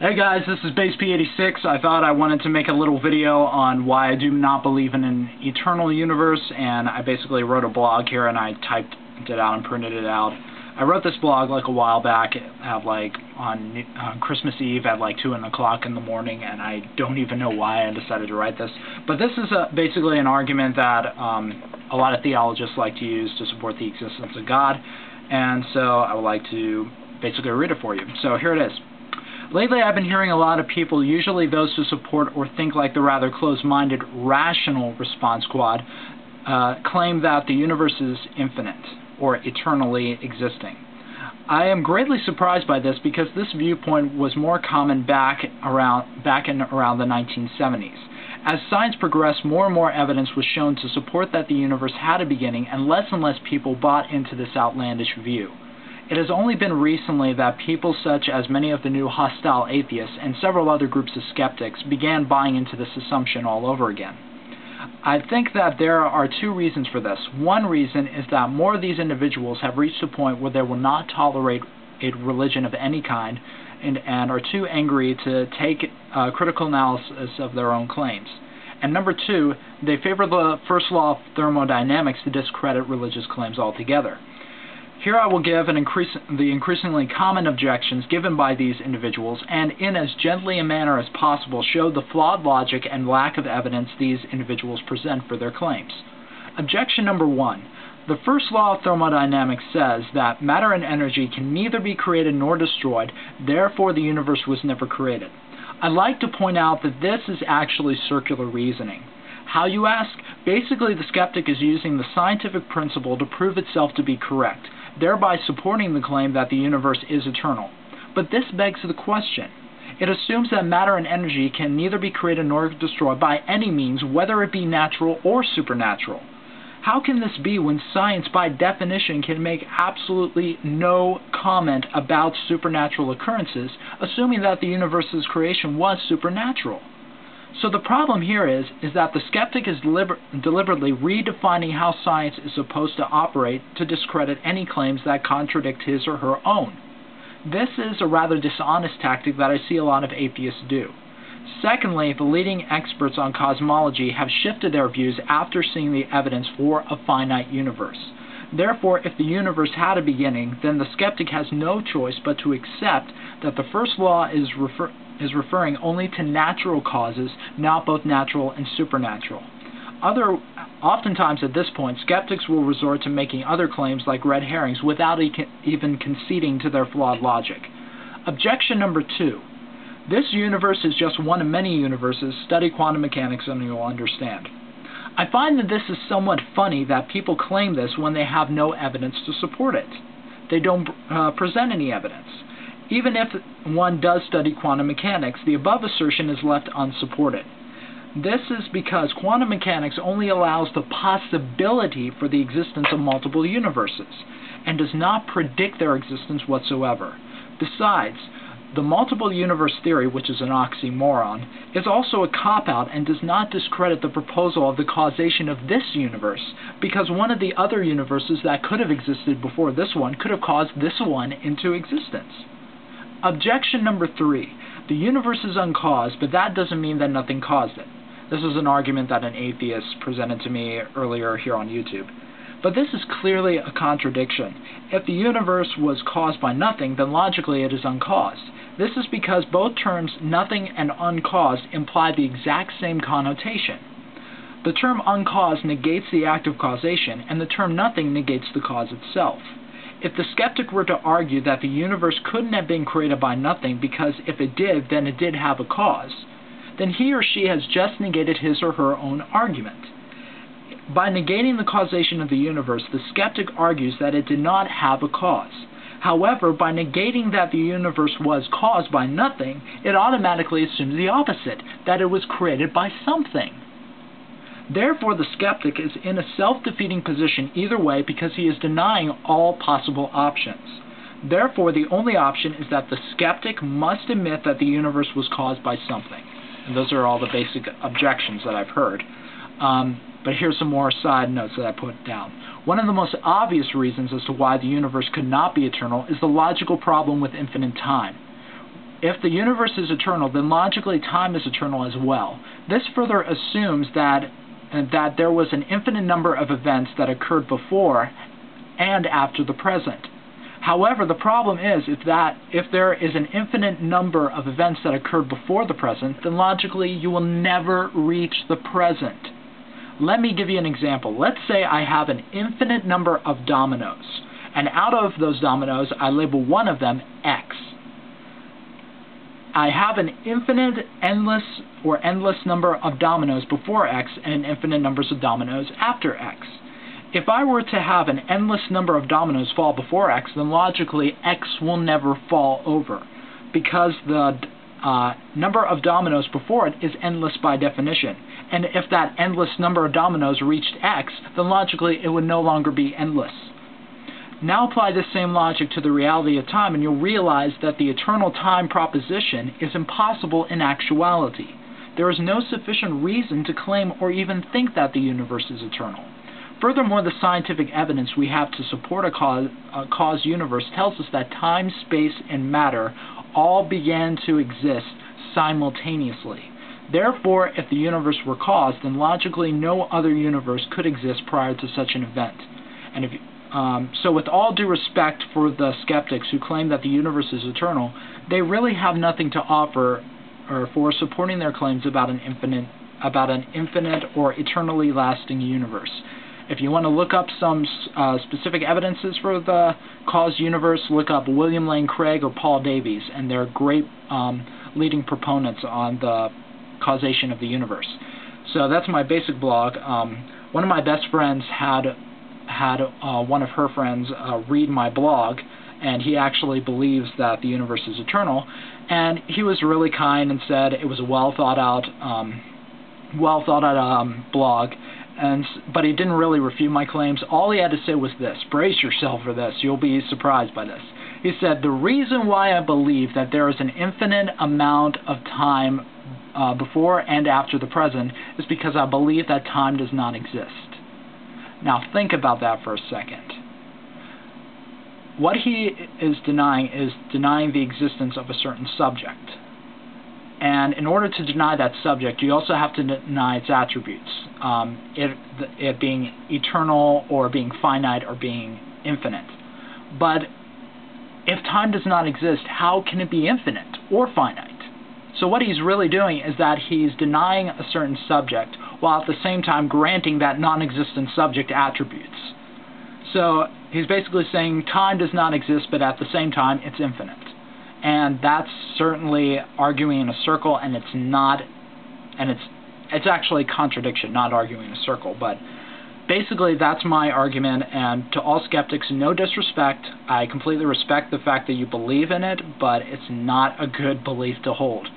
Hey guys, this is Base P86. I thought I wanted to make a little video on why I do not believe in an eternal universe, and I basically wrote a blog here and I typed it out and printed it out. I wrote this blog like a while back at like on, on Christmas Eve at like 2 o'clock in the morning, and I don't even know why I decided to write this. But this is a, basically an argument that um, a lot of theologists like to use to support the existence of God, and so I would like to basically read it for you. So here it is. Lately, I've been hearing a lot of people, usually those who support or think like the rather closed-minded rational response squad, uh, claim that the universe is infinite or eternally existing. I am greatly surprised by this because this viewpoint was more common back around back in around the 1970s. As science progressed, more and more evidence was shown to support that the universe had a beginning, and less and less people bought into this outlandish view. It has only been recently that people such as many of the new hostile atheists and several other groups of skeptics began buying into this assumption all over again. I think that there are two reasons for this. One reason is that more of these individuals have reached a point where they will not tolerate a religion of any kind and, and are too angry to take a critical analysis of their own claims. And number two, they favor the first law of thermodynamics to discredit religious claims altogether. Here I will give increase, the increasingly common objections given by these individuals and in as gently a manner as possible show the flawed logic and lack of evidence these individuals present for their claims. Objection number one. The first law of thermodynamics says that matter and energy can neither be created nor destroyed, therefore the universe was never created. I'd like to point out that this is actually circular reasoning. How you ask? Basically, the skeptic is using the scientific principle to prove itself to be correct thereby supporting the claim that the universe is eternal. But this begs the question. It assumes that matter and energy can neither be created nor destroyed by any means, whether it be natural or supernatural. How can this be when science, by definition, can make absolutely no comment about supernatural occurrences, assuming that the universe's creation was supernatural? So the problem here is, is that the skeptic is deliber deliberately redefining how science is supposed to operate to discredit any claims that contradict his or her own. This is a rather dishonest tactic that I see a lot of atheists do. Secondly, the leading experts on cosmology have shifted their views after seeing the evidence for a finite universe. Therefore, if the universe had a beginning, then the skeptic has no choice but to accept that the first law is refer is referring only to natural causes, not both natural and supernatural. Other, oftentimes at this point, skeptics will resort to making other claims like red herrings without e even conceding to their flawed logic. Objection number two. This universe is just one of many universes. Study quantum mechanics and you'll understand. I find that this is somewhat funny that people claim this when they have no evidence to support it. They don't uh, present any evidence. Even if one does study quantum mechanics, the above assertion is left unsupported. This is because quantum mechanics only allows the possibility for the existence of multiple universes, and does not predict their existence whatsoever. Besides, the multiple universe theory, which is an oxymoron, is also a cop-out and does not discredit the proposal of the causation of this universe, because one of the other universes that could have existed before this one could have caused this one into existence. Objection number three. The universe is uncaused, but that doesn't mean that nothing caused it. This is an argument that an atheist presented to me earlier here on YouTube. But this is clearly a contradiction. If the universe was caused by nothing, then logically it is uncaused. This is because both terms nothing and uncaused imply the exact same connotation. The term uncaused negates the act of causation, and the term nothing negates the cause itself. If the skeptic were to argue that the universe couldn't have been created by nothing because if it did, then it did have a cause, then he or she has just negated his or her own argument. By negating the causation of the universe, the skeptic argues that it did not have a cause. However, by negating that the universe was caused by nothing, it automatically assumes the opposite, that it was created by something. Therefore, the skeptic is in a self-defeating position either way because he is denying all possible options. Therefore, the only option is that the skeptic must admit that the universe was caused by something. And those are all the basic objections that I've heard. Um, but here's some more side notes that I put down. One of the most obvious reasons as to why the universe could not be eternal is the logical problem with infinite time. if the universe is eternal, then logically time is eternal as well. This further assumes that that there was an infinite number of events that occurred before and after the present. However, the problem is if that if there is an infinite number of events that occurred before the present, then logically you will never reach the present. Let me give you an example. Let's say I have an infinite number of dominoes, and out of those dominoes I label one of them X. I have an infinite, endless, or endless number of dominoes before X and infinite numbers of dominoes after X. If I were to have an endless number of dominoes fall before X, then logically X will never fall over because the uh, number of dominoes before it is endless by definition. And if that endless number of dominoes reached X, then logically it would no longer be endless. Now apply this same logic to the reality of time and you'll realize that the eternal time proposition is impossible in actuality. There is no sufficient reason to claim or even think that the universe is eternal. Furthermore, the scientific evidence we have to support a cause, a cause universe tells us that time, space, and matter all began to exist simultaneously. Therefore, if the universe were caused, then logically no other universe could exist prior to such an event. And if um, so with all due respect for the skeptics who claim that the universe is eternal, they really have nothing to offer or for supporting their claims about an infinite about an infinite or eternally lasting universe. If you want to look up some uh, specific evidences for the cause universe, look up William Lane Craig or Paul Davies, and they're great um, leading proponents on the causation of the universe. So that's my basic blog. Um, one of my best friends had had uh, one of her friends uh, read my blog, and he actually believes that the universe is eternal. And he was really kind and said it was a well thought out, um, well thought out um, blog. And but he didn't really refute my claims. All he had to say was this: brace yourself for this. You'll be surprised by this. He said the reason why I believe that there is an infinite amount of time uh, before and after the present is because I believe that time does not exist. Now think about that for a second. What he is denying is denying the existence of a certain subject. And in order to deny that subject, you also have to deny its attributes, um, it, it being eternal or being finite or being infinite. But if time does not exist, how can it be infinite or finite? So what he's really doing is that he's denying a certain subject while at the same time granting that non-existent subject attributes. So he's basically saying time does not exist, but at the same time it's infinite. And that's certainly arguing in a circle, and it's not, and it's it's actually a contradiction, not arguing in a circle. But basically, that's my argument. And to all skeptics, no disrespect. I completely respect the fact that you believe in it, but it's not a good belief to hold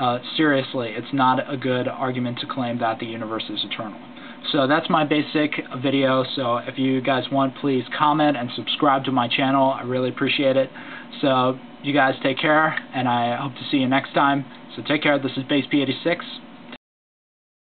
uh, seriously, it's not a good argument to claim that the universe is eternal. So that's my basic video. So if you guys want, please comment and subscribe to my channel. I really appreciate it. So you guys take care, and I hope to see you next time. So take care. This is Base P86.